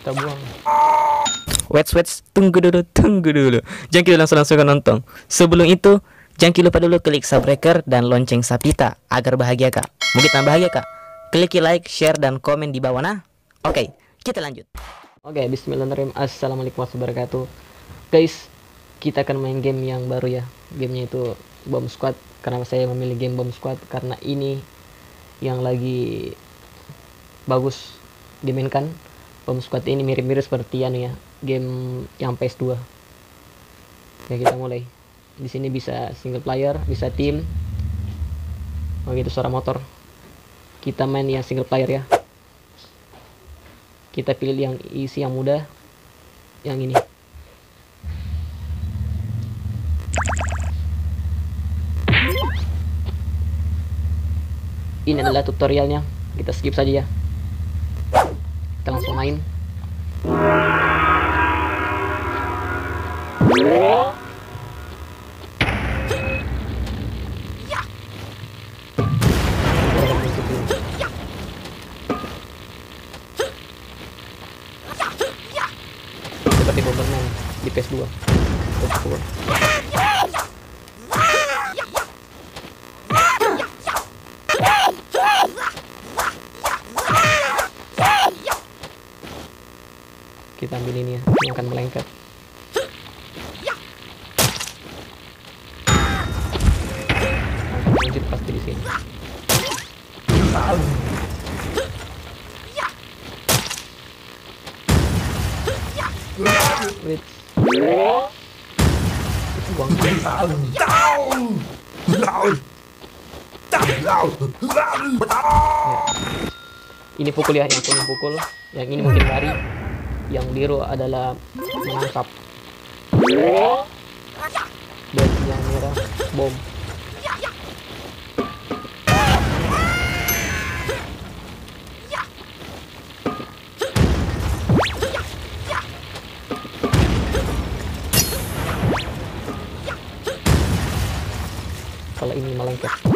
kita buang Wait, wait, tunggu dulu, tunggu dulu. Jangan kita langsung-langsung nonton. Sebelum itu, jangan lupa dulu klik subscribe dan lonceng Sapita agar bahagia kak. Mungkin tambah bahagia kak. Klik like, share, dan komen di bawah nah. Oke, kita lanjut. Oke, bismillahirrahmanirrahim. Assalamualaikum warahmatullahi wabarakatuh. Guys, kita akan main game yang baru ya. Gamenya itu Bomb Squad. Kenapa saya memilih game Bomb Squad? Karena ini yang lagi bagus dimainkan. Bomb Squad ini mirip-mirip seperti anu ya, game yang PS2. Ya kita mulai. Di sini bisa single player, bisa tim. Oh gitu suara motor. Kita main yang single player ya kita pilih yang isi yang mudah yang ini ini adalah tutorialnya kita skip saja ya main. Seperti Bomberman di PS2 PS4 kita ambil ini ya yang akan melengket. Lanjut pasti di sini. Wait. Buang ini pukul ya yang kuning pukul. Yang ini mungkin lari yang biru adalah menangkap. Dan yang merah bom. Kalau ini melengket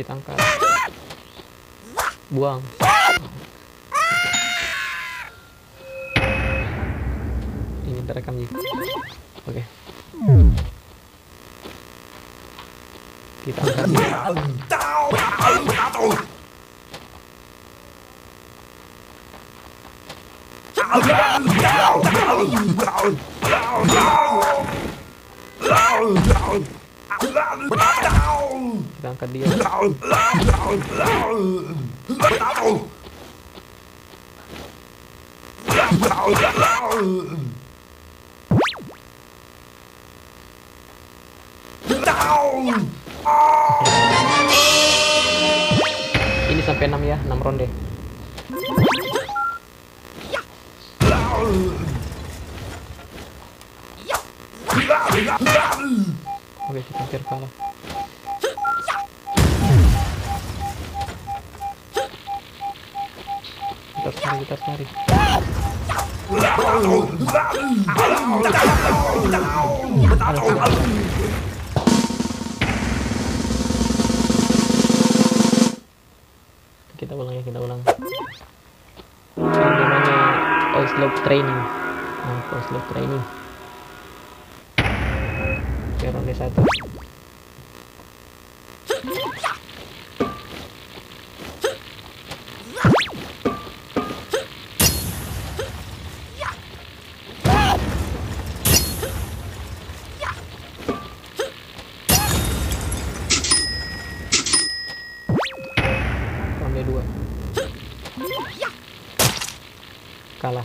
kita angkat. Buang. Ini terekam ya oke. Kita angkat kita angkat dia. Ini sampai 6 ya 6 ronde. Oke kita hampir kalah kita harus kita harus lari kita ulang ya kita ulang. Namanya Oslo training. Oslo training. Ronde satu kalah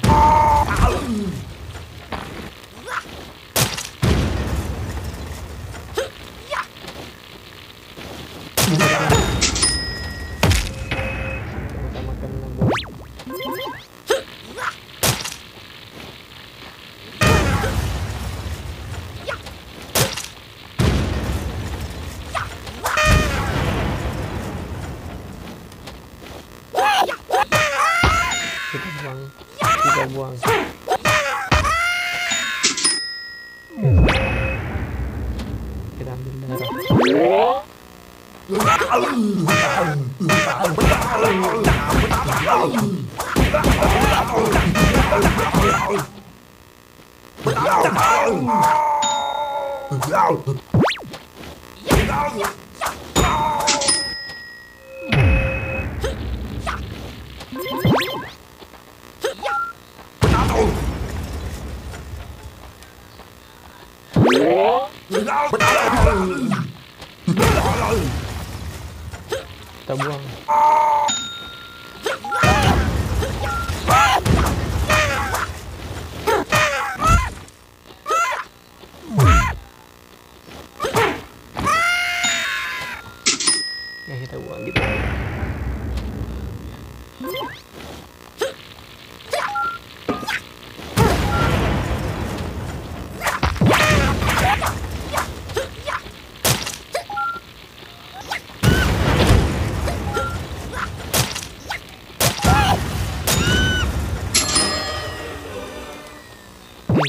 kita buang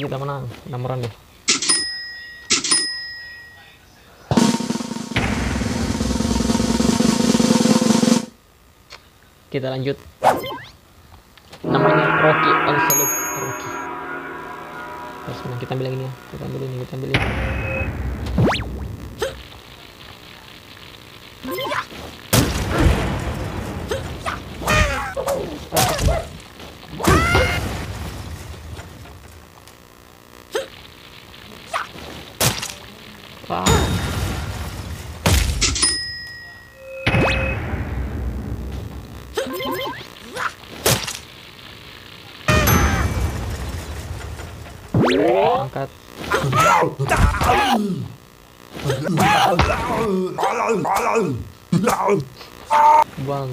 kita menang. Nomoran deh kita lanjut. Namanya Rocky Onslaught Rocky. Terus kita ambil yang ini ya kita ambil ini kita ambil ini angkat buang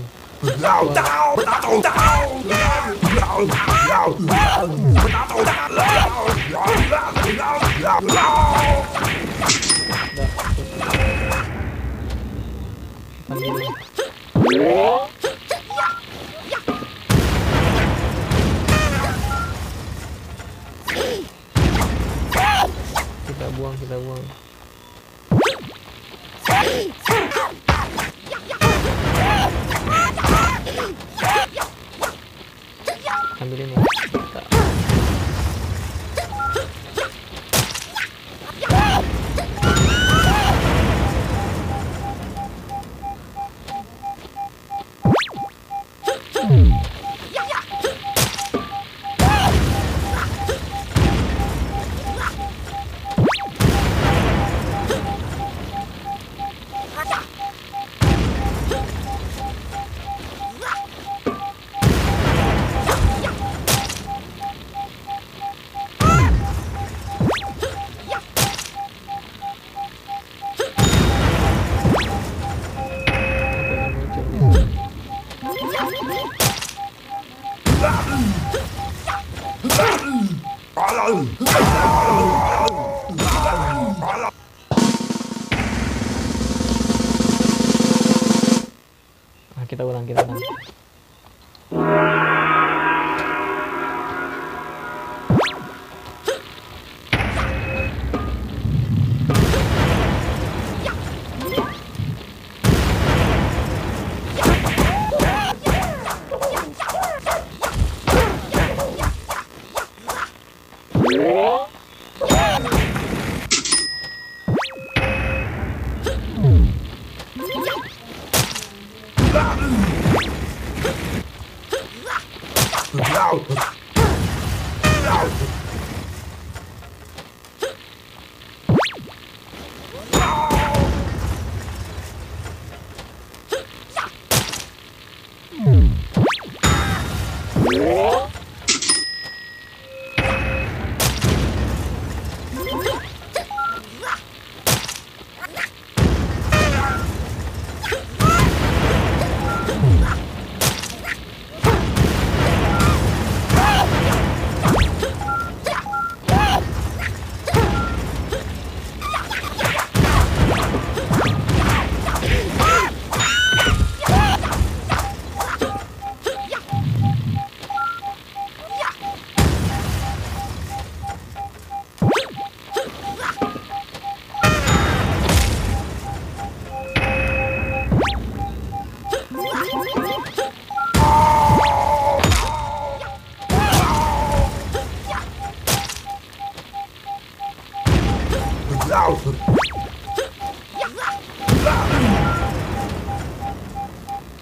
ambil kita buang Nah, kita ulang kita ulang Oh!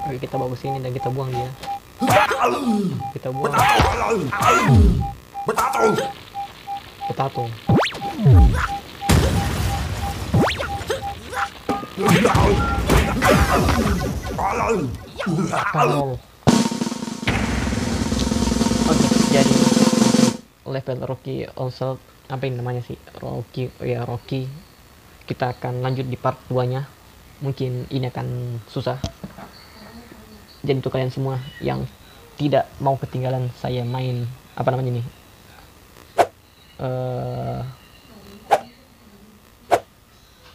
Oke, kita bawa ke sini dan kita buang dia. Kita buang potato. Tolol. Oke, jadi level Rocky Onslaught apa ini namanya sih? Rocky ya Rocky. Kita akan lanjut di part 2 nya. Mungkin ini akan susah. Jadi untuk kalian semua yang tidak mau ketinggalan saya main apa namanya nih? eh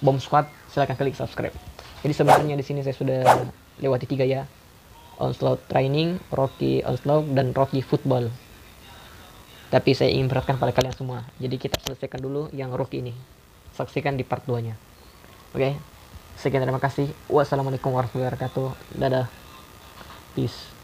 Bomb Squad, silahkan klik subscribe. Jadi sebenarnya di sini saya sudah lewati tiga ya. Onslaught Training, Rocky Onslaught, dan Rocky Football. Tapi saya ingin beratkan pada kalian semua. Jadi kita selesaikan dulu yang Rocky ini. Saksikan di part 2-nya. Oke. Sekian terima kasih. Wassalamualaikum warahmatullahi wabarakatuh. Dadah. Peace.